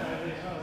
Yeah,